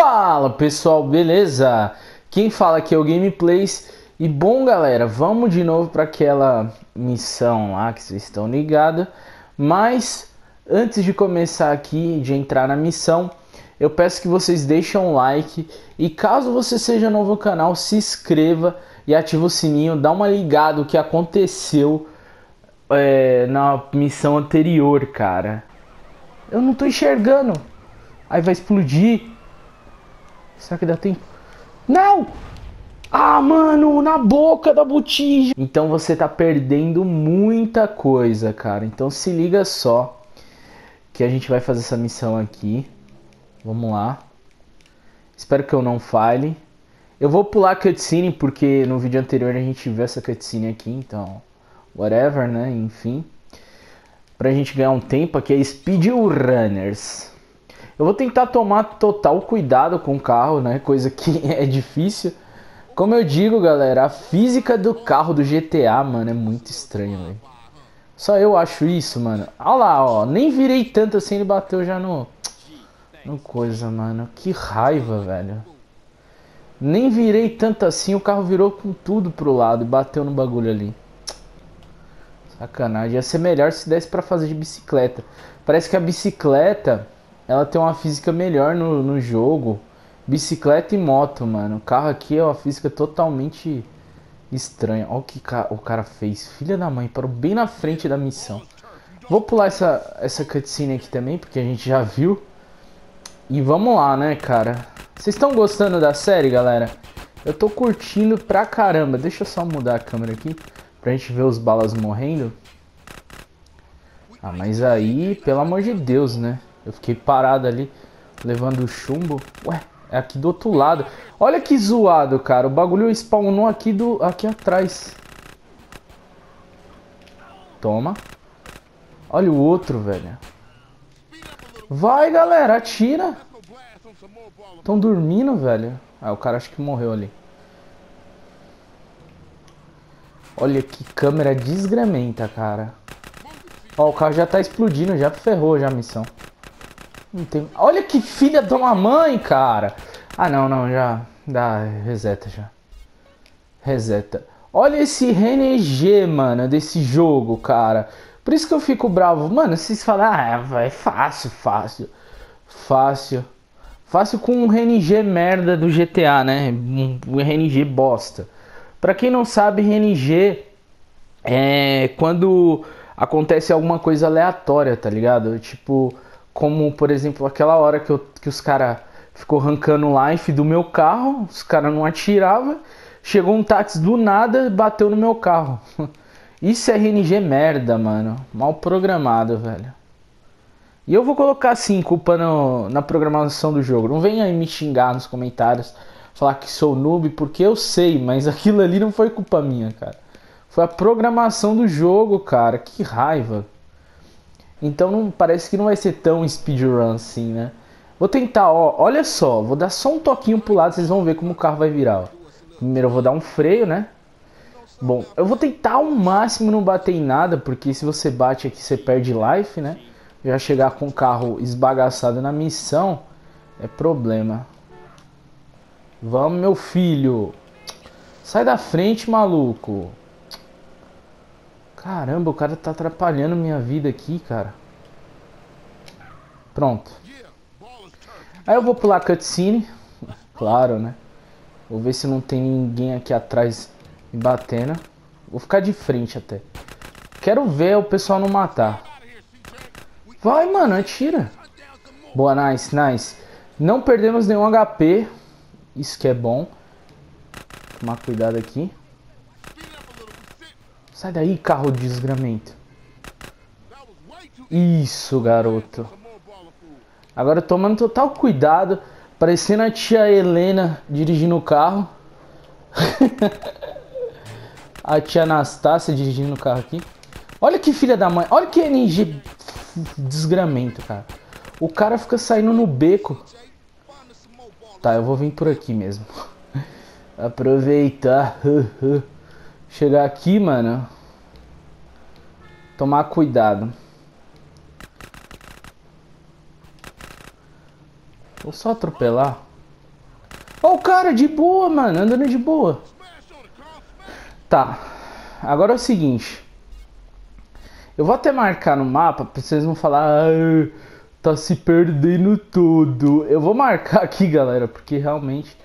Fala pessoal, beleza? Quem fala aqui é o Gameplays e bom galera, vamos de novo para aquela missão lá que vocês estão ligados. Mas antes de começar aqui, de entrar na missão, eu peço que vocês deixem um like e caso você seja novo no canal, se inscreva e ative o sininho, dá uma ligada o que aconteceu é, na missão anterior, cara. Eu não tô enxergando. Aí vai explodir. Será que dá tempo? Não! Ah, mano, na boca da botija. Então você tá perdendo muita coisa, cara. Então se liga só que a gente vai fazer essa missão aqui. Vamos lá. Espero que eu não falhe. Eu vou pular a cutscene porque no vídeo anterior a gente viu essa cutscene aqui, então whatever, né? Enfim. Pra gente ganhar um tempo aqui é Speedrunners. Eu vou tentar tomar total cuidado com o carro, né? Coisa que é difícil. Como eu digo, galera, a física do carro do GTA, mano, é muito estranha, velho. Só eu acho isso, mano. Olha lá, ó. Nem virei tanto assim, ele bateu já no... No coisa, mano. Que raiva, velho. Nem virei tanto assim, o carro virou com tudo pro lado e bateu no bagulho ali. Sacanagem. Ia ser melhor se desse pra fazer de bicicleta. Parece que a bicicleta ela tem uma física melhor no, no jogo. Bicicleta e moto, mano. O carro aqui é uma física totalmente estranha. Olha o que o cara fez. Filha da mãe, parou bem na frente da missão. Vou pular essa, essa cutscene aqui também, porque a gente já viu. E vamos lá, né, cara. Vocês estão gostando da série, galera? Eu tô curtindo pra caramba. Deixa eu só mudar a câmera aqui, pra gente ver os balas morrendo. Ah, mas aí, pelo amor de Deus, né? Eu fiquei parado ali, levando chumbo. Ué, é aqui do outro lado. Olha que zoado, cara. O bagulho spawnou aqui, do, aqui atrás. Toma. Olha o outro, velho. Vai, galera, atira. Estão dormindo, velho. Ah, o cara acho que morreu ali. Olha que câmera desgramenta, cara. Ó, o carro já tá explodindo, já ferrou já a missão. Não tem... Olha que filha de uma mãe, cara. Ah, não, não, já dá reseta já. Reseta. Olha esse RNG, mano, desse jogo, cara. Por isso que eu fico bravo. Mano, vocês falam, ah, é fácil, fácil. Fácil. Fácil com um RNG merda do GTA, né? Um RNG bosta. Pra quem não sabe, RNG é quando acontece alguma coisa aleatória, tá ligado? Tipo, como, por exemplo, aquela hora que, eu, que os caras ficou arrancando life do meu carro, os caras não atiravam, chegou um táxi do nada bateu no meu carro. Isso é RNG merda, mano. Mal programado, velho. E eu vou colocar assim, culpa no, na programação do jogo. Não venha aí me xingar nos comentários, falar que sou noob, porque eu sei, mas aquilo ali não foi culpa minha, cara. Foi a programação do jogo, cara. Que raiva. Então não parece que não vai ser tão speedrun assim, né? Vou tentar, ó, olha só, vou dar só um toquinho pro lado, vocês vão ver como o carro vai virar, ó. Primeiro eu vou dar um freio, né? Bom, eu vou tentar ao máximo não bater em nada, porque se você bate aqui você perde life, né? Já chegar com o carro esbagaçado na missão é problema. Vamos, meu filho. Sai da frente, maluco. Caramba, o cara tá atrapalhando minha vida aqui, cara. Pronto. Aí eu vou pular cutscene. Claro, né? Vou ver se não tem ninguém aqui atrás me batendo. Vou ficar de frente até. Quero ver o pessoal não matar. Vai, mano, atira. Boa, nice, nice. Não perdemos nenhum HP. Isso que é bom. Tomar cuidado aqui. Sai daí, carro de desgramento. Isso, garoto. Agora tomando total cuidado, parecendo a tia Helena dirigindo o carro. a tia Anastácia dirigindo o carro aqui. Olha que filha da mãe. Olha que NG desgramento, cara. O cara fica saindo no beco. Tá, eu vou vir por aqui mesmo. Aproveitar. Chegar aqui, mano. Tomar cuidado. Vou só atropelar. Ó o cara, de boa, mano, andando de boa. Tá, agora é o seguinte. Eu vou até marcar no mapa, pra vocês não falar... Ah, tá se perdendo tudo. Eu vou marcar aqui, galera, porque realmente...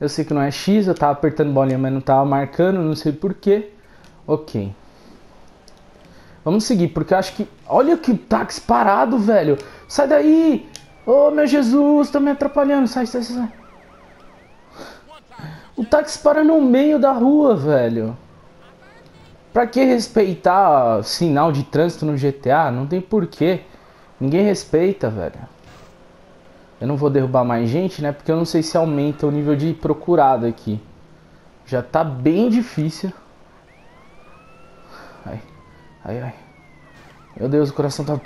Eu sei que não é X, eu tava apertando bolinha, mas não tava marcando, não sei porquê. Ok. Vamos seguir, porque eu acho que... Olha que táxi parado, velho. Sai daí! Oh, meu Jesus, tá me atrapalhando. Sai, sai, sai. O táxi para no meio da rua, velho. Pra que respeitar sinal de trânsito no GTA? Não tem porquê. Ninguém respeita, velho. Eu não vou derrubar mais gente, né? Porque eu não sei se aumenta o nível de procurado aqui. Já tá bem difícil. Ai, ai, ai. Meu Deus, o coração tá.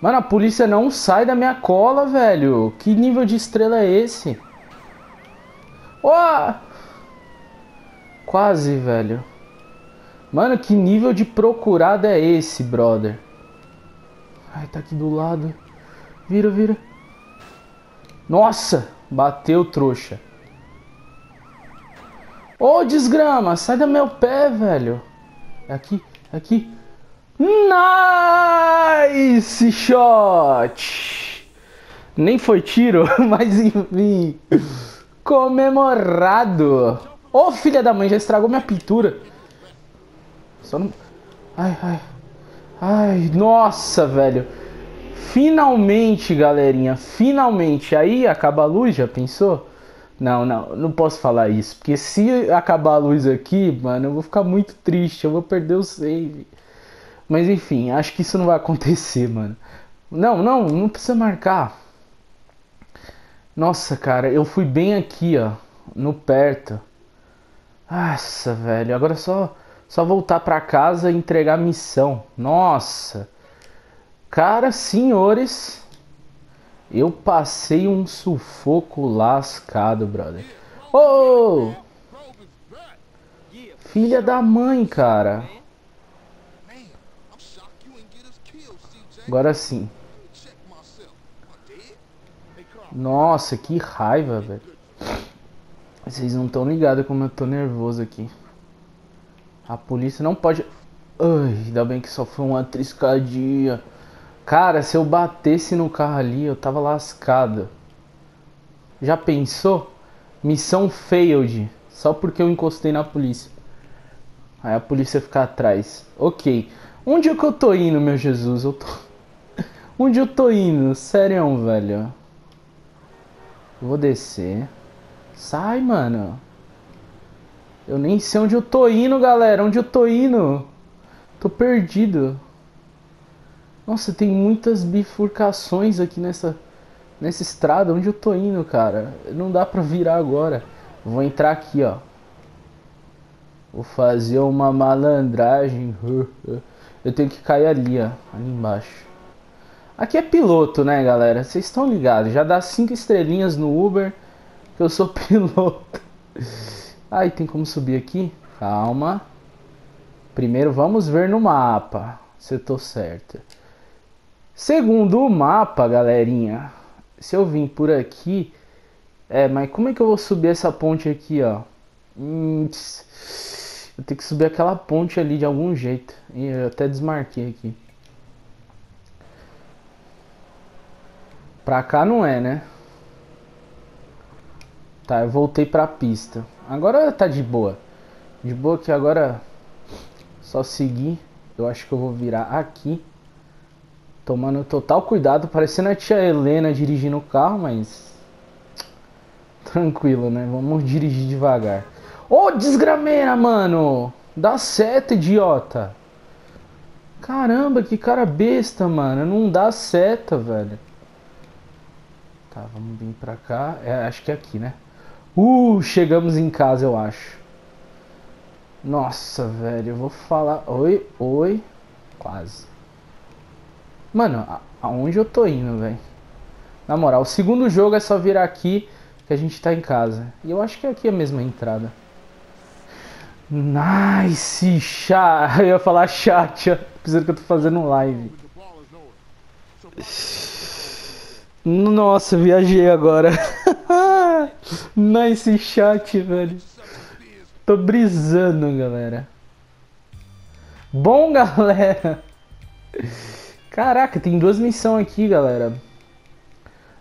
Mano, a polícia não sai da minha cola, velho. Que nível de estrela é esse? Oh! Quase, velho. Mano, que nível de procurado é esse, brother? Ai, tá aqui do lado. Vira, vira. Nossa! Bateu, trouxa. Ô, oh, desgrama! Sai do meu pé, velho. É aqui, é aqui. Nice shot! Nem foi tiro, mas enfim. Comemorado. Ô, oh, filha da mãe, já estragou minha pintura. Só não... Ai, ai. Ai, nossa, velho. Finalmente, galerinha, finalmente. Aí acaba a luz, já pensou? Não, não, não posso falar isso. Porque se acabar a luz aqui, mano, eu vou ficar muito triste. Eu vou perder o save. Mas enfim, acho que isso não vai acontecer, mano. Não, não, não precisa marcar. Nossa, cara, eu fui bem aqui, ó. No perto. Nossa, velho. Agora só só voltar para casa e entregar missão. Nossa. Cara, senhores, eu passei um sufoco lascado, brother. Oh! Filha da mãe, cara. Agora sim. Nossa, que raiva, velho. Vocês não estão ligados como eu tô nervoso aqui. A polícia não pode. Ai, ainda bem que só foi uma triscadinha. Cara, se eu batesse no carro ali, eu tava lascado. Já pensou? Missão failed. Só porque eu encostei na polícia. Aí a polícia ficar atrás. Ok. Onde é que eu tô indo, meu Jesus? Eu tô. Onde eu tô indo? Sério, velho. vou descer. Sai, mano. Eu nem sei onde eu tô indo, galera. Onde eu tô indo? Tô perdido. Nossa, tem muitas bifurcações aqui nessa nessa estrada. Onde eu tô indo, cara? Não dá pra virar agora. Vou entrar aqui, ó. Vou fazer uma malandragem. Eu tenho que cair ali, ó. Ali embaixo. Aqui é piloto, né, galera? Vocês estão ligados. Já dá cinco estrelinhas no Uber. Que eu sou piloto. Aí tem como subir aqui? Calma. Primeiro vamos ver no mapa se eu tô certo. Segundo o mapa, galerinha, se eu vim por aqui, é, mas como é que eu vou subir essa ponte aqui, ó? Hum, eu tenho que subir aquela ponte ali de algum jeito. E eu até desmarquei aqui. Pra cá não é, né? Tá, eu voltei pra pista. Agora tá de boa. De boa que agora só seguir. Eu acho que eu vou virar aqui. Tomando total cuidado, parecendo a tia Helena dirigindo o carro, mas tranquilo, né? Vamos dirigir devagar. Ô, oh, desgrameira, mano! Dá seta, idiota! Caramba, que cara besta, mano. Não dá seta, velho. Tá, vamos vir pra cá. É, acho que é aqui, né? Uh, chegamos em casa, eu acho. Nossa, velho, eu vou falar. Oi, oi. Quase. Mano, aonde eu tô indo, velho? Na moral, o segundo jogo é só virar aqui que a gente tá em casa. E eu acho que é aqui a mesma entrada. Nice, chat. Eu ia falar chat, pensando que eu tô fazendo live. Nossa, viajei agora. nice chat, velho. Tô brisando, galera. Bom, galera. Caraca, tem duas missões aqui, galera.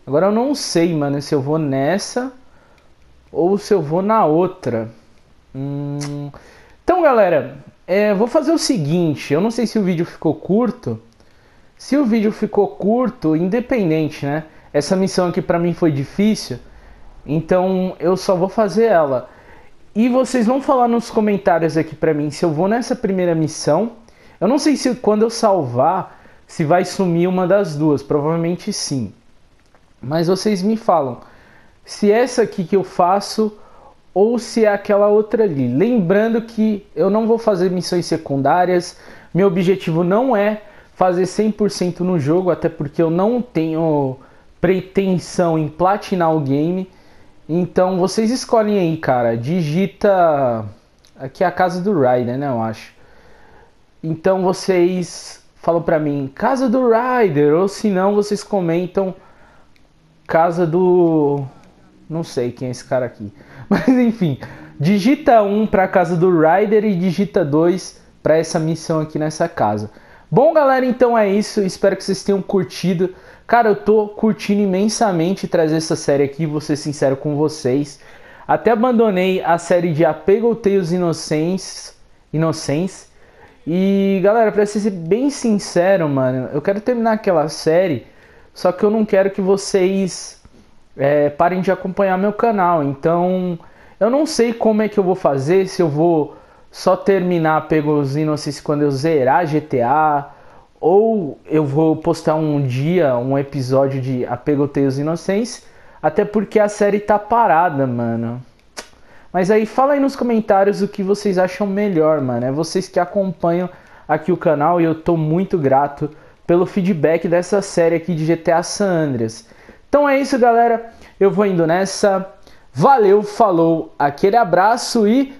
Agora eu não sei, mano, se eu vou nessa ou se eu vou na outra. Hum... Então, galera, é, vou fazer o seguinte. Eu não sei se o vídeo ficou curto. Se o vídeo ficou curto, independente, né? Essa missão aqui pra mim foi difícil. Então eu só vou fazer ela. E vocês vão falar nos comentários aqui pra mim se eu vou nessa primeira missão. Eu não sei se quando eu salvar, se vai sumir uma das duas. Provavelmente sim. Mas vocês me falam se essa aqui que eu faço ou se é aquela outra ali. Lembrando que eu não vou fazer missões secundárias. Meu objetivo não é fazer 100% no jogo, até porque eu não tenho pretensão em platinar o game. Então vocês escolhem aí, cara. Digita. Aqui é a casa do Ryder, né? Eu acho. Então vocês falam pra mim, casa do Ryder. Ou se não, vocês comentam casa do. Não sei quem é esse cara aqui. Mas enfim, digita um pra casa do Ryder e digita dois para essa missão aqui nessa casa. Bom, galera, então é isso. Espero que vocês tenham curtido. Cara, eu tô curtindo imensamente trazer essa série aqui, vou ser sincero com vocês. Até abandonei a série de Apego Tales Inocentes, Inocentes. E galera, pra ser bem sincero, mano, eu quero terminar aquela série, só que eu não quero que vocês é, parem de acompanhar meu canal. Então, eu não sei como é que eu vou fazer, se eu vou só terminar Apegos Inocentes quando eu zerar GTA ou eu vou postar um dia um episódio de Apegoteios Inocentes, até porque a série tá parada, mano. Mas aí fala aí nos comentários o que vocês acham melhor, mano. É vocês que acompanham aqui o canal e eu tô muito grato pelo feedback dessa série aqui de GTA San Andreas. Então é isso, galera. Eu vou indo nessa. Valeu, falou, aquele abraço e